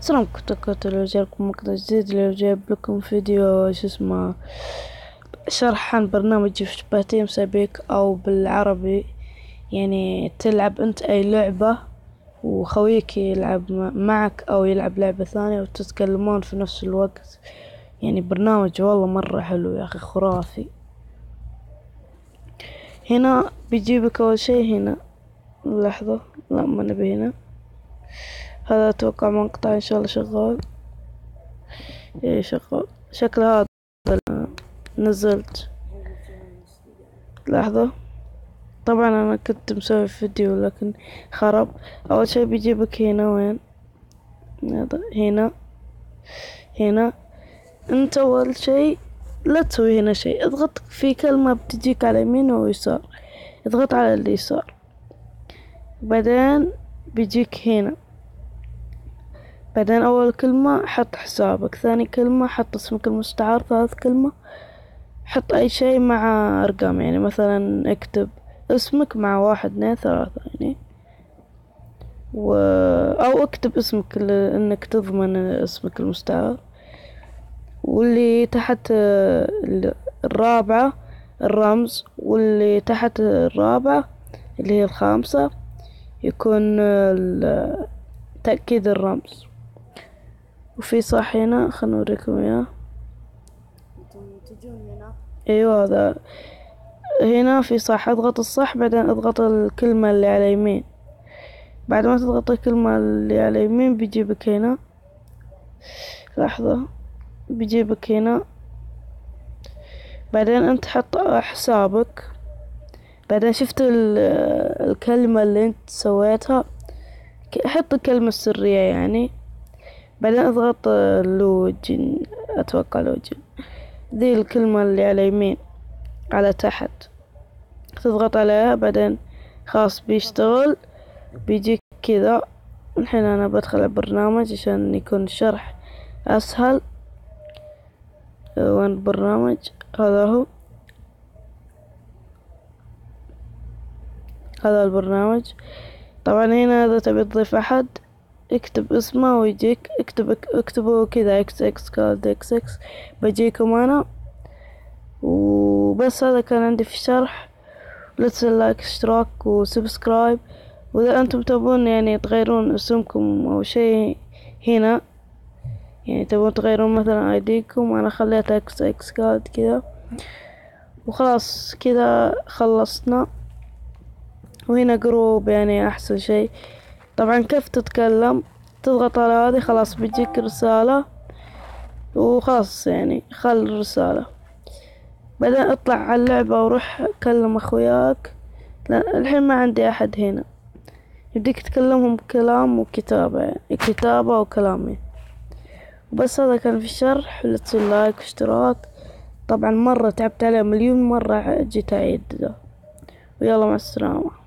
السلام كنت لو جايلكم مقطع جديد لو جايب لكم فيديو شو اسمه شرح عن برنامج شبه تيم سابيك أو بالعربي يعني تلعب انت اي لعبة وخويك يلعب معك أو يلعب لعبة ثانية وتتكلمون في نفس الوقت يعني برنامج والله مرة حلو يا أخي خرافي هنا بيجيبك اول شي هنا لحظة لا ما نبي هنا هذا أتوقع مقطع إن شاء الله شغال. إيه شغال. شكل هذا نزلت. لحظة. طبعا أنا كنت مسوي فيديو لكن خرب. أول شي بيجيبك هنا وين؟ هنا. هنا. أنت أول شي لا تسوي هنا شي. اضغط في كلمة بتجيك على يمين ويسار اضغط على اليسار. بعدين بيجيك هنا. بعدين أول كلمة حط حسابك ثاني كلمة حط اسمك المستعار ثالث كلمة حط أي شي مع أرقام يعني مثلا اكتب اسمك مع واحد اثنين ثلاثة يعني. و... أو اكتب اسمك إنك تضمن اسمك المستعار. واللي تحت الرابعة الرمز واللي تحت الرابعة اللي هي الخامسة يكون تأكيد الرمز. وفي صح هنا خلنا نوريكم إياه. أيوه هذا هنا في صح أضغط الصح بعدين أضغط الكلمة اللي على يمين بعد ما تضغط الكلمة اللي على يمين بيجيبك هنا. لحظة بيجيبك هنا. بعدين أنت حط حسابك. بعدين شفت الكلمة اللي أنت سويتها؟ حط الكلمة السرية يعني. بعدين اضغط لوجن أتوقع لوجن. ذي الكلمة اللي على يمين على تحت. تضغط عليها بعدين خلاص بيشتغل بيجيك كذا. الحين أنا بدخل البرنامج عشان يكون الشرح أسهل. وين البرنامج؟ هذا هو. هذا البرنامج. طبعا هنا إذا تبي تضيف أحد اكتب اسمه ويجيك اكتب اكتبوا كذا إكس إكس كارد إكس إكس بجيكم أنا وبس هذا كان عندي في الشرح. لا تنسوا like اشتراك و subscribe. وإذا أنتم تبون يعني تغيرون اسمكم أو شيء هنا يعني تبون تغيرون مثلا ID كم أنا خليت إكس إكس كارد كذا. وخلاص كذا خلصنا. وهنا group يعني أحسن شي طبعا كيف تتكلم؟ تضغط على هذه خلاص بيجيك رسالة. وخلاص يعني خل الرسالة. بعدين اطلع على اللعبة وروح كلم اخوياك. الحين ما عندي أحد هنا. يبديك تكلمهم كلام وكتابة يعني كتابة وكلام يعني. وبس هذا كان في الشرح. لا تنسوا لايك واشتراك طبعا مرة تعبت عليه مليون مرة جيت أعيد ده. ويلا مع السلامة.